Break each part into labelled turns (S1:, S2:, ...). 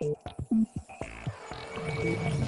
S1: Thank you.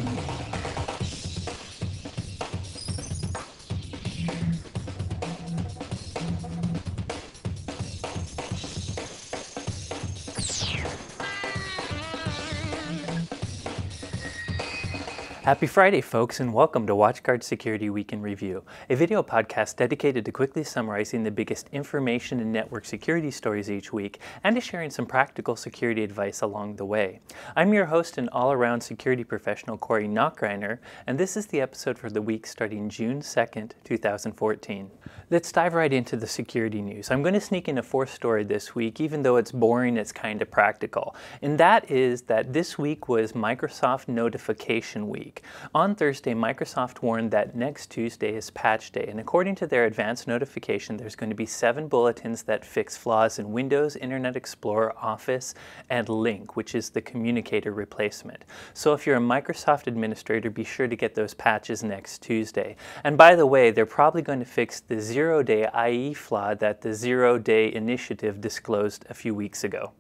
S1: Happy Friday, folks, and welcome to WatchGuard Security Week in Review, a video podcast dedicated to quickly summarizing the biggest information and network security stories each week and to sharing some practical security advice along the way. I'm your host and all around security professional, Corey Nachreiner, and this is the episode for the week starting June 2nd, 2014. Let's dive right into the security news. I'm going to sneak in a fourth story this week, even though it's boring, it's kind of practical. And that is that this week was Microsoft Notification Week. On Thursday, Microsoft warned that next Tuesday is patch day, and according to their advance notification, there's going to be seven bulletins that fix flaws in Windows, Internet Explorer, Office, and Lync, which is the communicator replacement. So if you're a Microsoft administrator, be sure to get those patches next Tuesday. And by the way, they're probably going to fix the zero-day IE flaw that the Zero-Day Initiative disclosed a few weeks ago.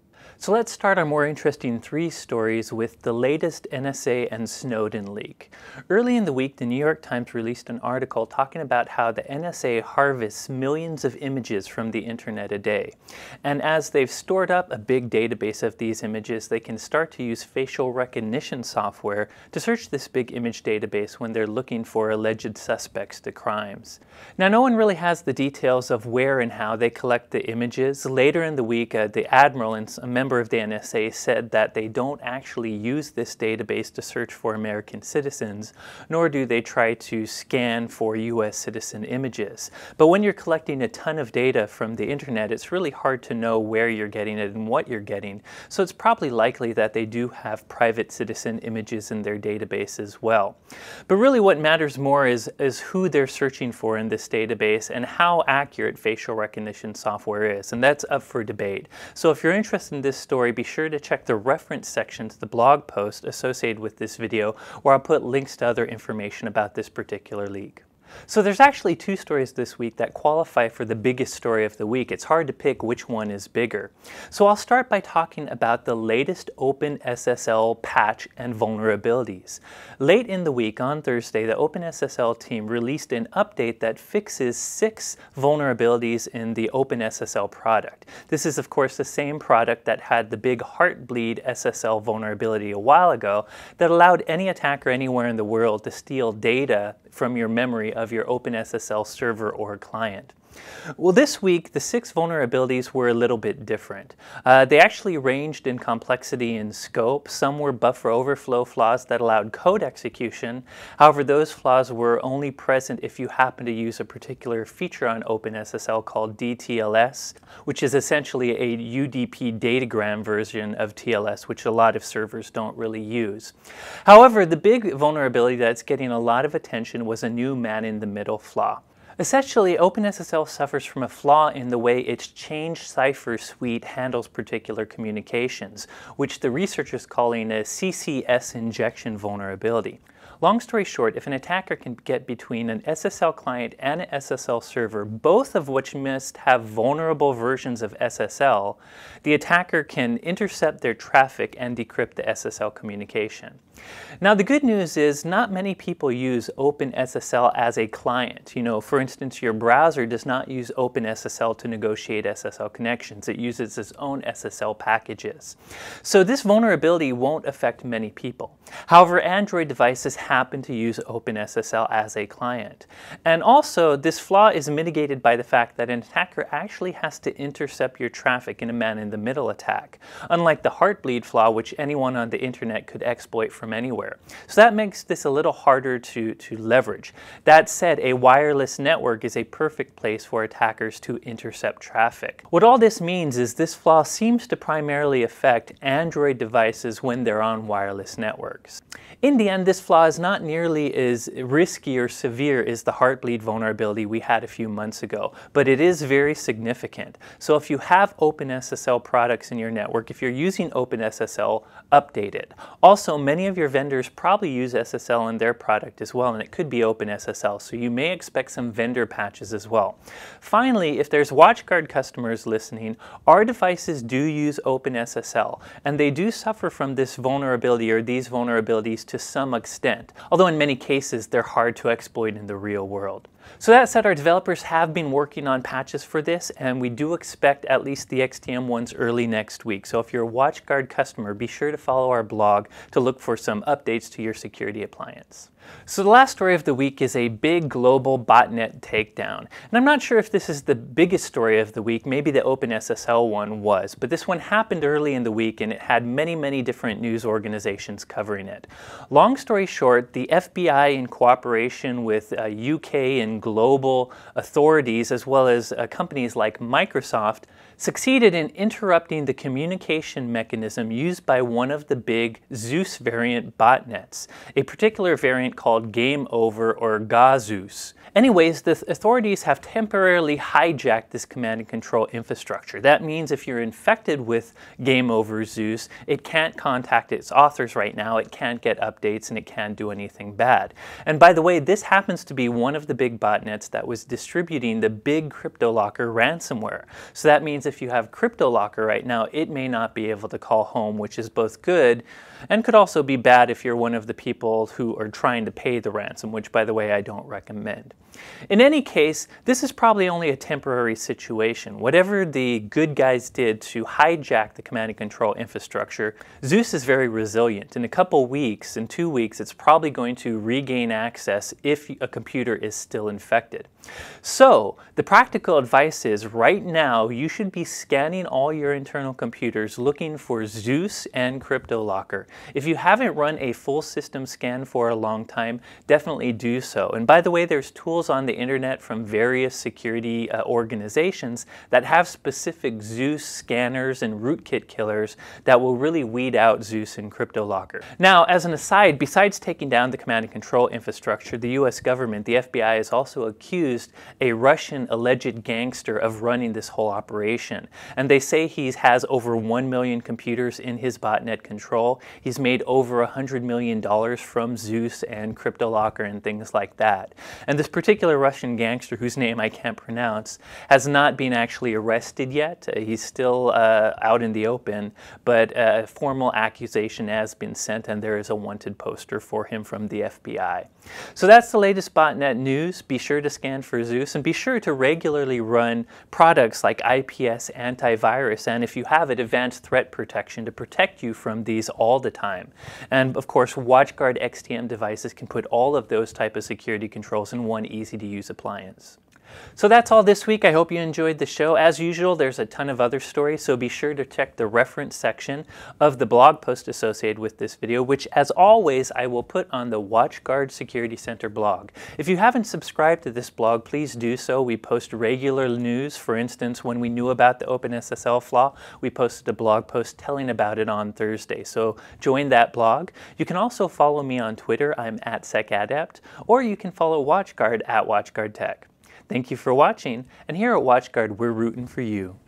S1: So let's start our more interesting three stories with the latest NSA and Snowden leak. Early in the week, the New York Times released an article talking about how the NSA harvests millions of images from the internet a day. And as they've stored up a big database of these images, they can start to use facial recognition software to search this big image database when they're looking for alleged suspects to crimes. Now, no one really has the details of where and how they collect the images. Later in the week, uh, the Admiral and a member member of the NSA said that they don't actually use this database to search for American citizens, nor do they try to scan for US citizen images. But when you're collecting a ton of data from the internet, it's really hard to know where you're getting it and what you're getting. So it's probably likely that they do have private citizen images in their database as well. But really what matters more is, is who they're searching for in this database and how accurate facial recognition software is. And that's up for debate. So if you're interested in this story, be sure to check the reference section to the blog post associated with this video where I'll put links to other information about this particular leak. So there's actually two stories this week that qualify for the biggest story of the week. It's hard to pick which one is bigger. So I'll start by talking about the latest OpenSSL patch and vulnerabilities. Late in the week on Thursday, the OpenSSL team released an update that fixes six vulnerabilities in the OpenSSL product. This is of course the same product that had the big Heartbleed SSL vulnerability a while ago that allowed any attacker anywhere in the world to steal data from your memory of your OpenSSL server or client. Well, this week, the six vulnerabilities were a little bit different. Uh, they actually ranged in complexity and scope. Some were buffer overflow flaws that allowed code execution. However, those flaws were only present if you happen to use a particular feature on OpenSSL called DTLS, which is essentially a UDP datagram version of TLS, which a lot of servers don't really use. However, the big vulnerability that's getting a lot of attention was a new man-in-the-middle flaw. Essentially, OpenSSL suffers from a flaw in the way its change cipher suite handles particular communications, which the researchers calling a CCS injection vulnerability. Long story short, if an attacker can get between an SSL client and an SSL server, both of which must have vulnerable versions of SSL, the attacker can intercept their traffic and decrypt the SSL communication. Now the good news is not many people use OpenSSL as a client. You know, for instance, your browser does not use OpenSSL to negotiate SSL connections. It uses its own SSL packages. So this vulnerability won't affect many people. However, Android devices happen to use OpenSSL as a client. And also, this flaw is mitigated by the fact that an attacker actually has to intercept your traffic in a man-in-the-middle attack, unlike the Heartbleed flaw, which anyone on the internet could exploit from anywhere. So that makes this a little harder to, to leverage. That said, a wireless network is a perfect place for attackers to intercept traffic. What all this means is this flaw seems to primarily affect Android devices when they're on wireless networks. In the end, this flaw is not nearly as risky or severe as the Heartbleed vulnerability we had a few months ago, but it is very significant. So if you have OpenSSL products in your network, if you're using OpenSSL, update it. Also, many of your vendors probably use SSL in their product as well, and it could be OpenSSL, so you may expect some vendor patches as well. Finally, if there's WatchGuard customers listening, our devices do use OpenSSL, and they do suffer from this vulnerability or these vulnerabilities to some extent, although in many cases they're hard to exploit in the real world. So that said, our developers have been working on patches for this, and we do expect at least the XTM ones early next week. So if you're a WatchGuard customer, be sure to follow our blog to look for some updates to your security appliance. So the last story of the week is a big global botnet takedown. And I'm not sure if this is the biggest story of the week, maybe the OpenSSL one was, but this one happened early in the week and it had many, many different news organizations covering it. Long story short, the FBI in cooperation with uh, UK and global authorities as well as uh, companies like Microsoft succeeded in interrupting the communication mechanism used by one of the big Zeus variant botnets, a particular variant called Game Over or GOZeus. Anyways, the authorities have temporarily hijacked this command and control infrastructure. That means if you're infected with Game Over Zeus, it can't contact its authors right now, it can't get updates, and it can't do anything bad. And by the way, this happens to be one of the big botnets that was distributing the big CryptoLocker ransomware. So that means if you have CryptoLocker right now, it may not be able to call home, which is both good and could also be bad if you're one of the people who are trying to pay the ransom, which by the way I don't recommend. In any case, this is probably only a temporary situation. Whatever the good guys did to hijack the command and control infrastructure, Zeus is very resilient. In a couple weeks, in two weeks, it's probably going to regain access if a computer is still infected. So, the practical advice is right now you should be scanning all your internal computers looking for Zeus and CryptoLocker. If you haven't run a full system scan for a long time, definitely do so. And by the way, there's tools on the internet from various security uh, organizations that have specific Zeus scanners and rootkit killers that will really weed out Zeus and CryptoLocker. Now, as an aside, besides taking down the command and control infrastructure, the US government, the FBI, has also accused a Russian alleged gangster of running this whole operation. And they say he has over 1 million computers in his botnet control. He's made over $100 million from Zeus and CryptoLocker and things like that. And this particular Russian gangster, whose name I can't pronounce, has not been actually arrested yet. Uh, he's still uh, out in the open, but a formal accusation has been sent, and there is a wanted poster for him from the FBI. So that's the latest botnet news. Be sure to scan for Zeus, and be sure to regularly run products like IPS antivirus, and if you have it, advanced threat protection to protect you from these all the time. And of course, WatchGuard XTM devices can put all of those type of security controls in one easy to use appliance. So that's all this week. I hope you enjoyed the show. As usual, there's a ton of other stories, so be sure to check the reference section of the blog post associated with this video, which, as always, I will put on the WatchGuard Security Center blog. If you haven't subscribed to this blog, please do so. We post regular news. For instance, when we knew about the OpenSSL flaw, we posted a blog post telling about it on Thursday. So join that blog. You can also follow me on Twitter. I'm at SecAdept, or you can follow WatchGuard at WatchGuardTech. Thank you for watching, and here at WatchGuard, we're rooting for you.